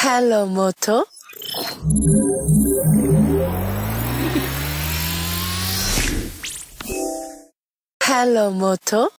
Hello, Moto. Hello, Moto.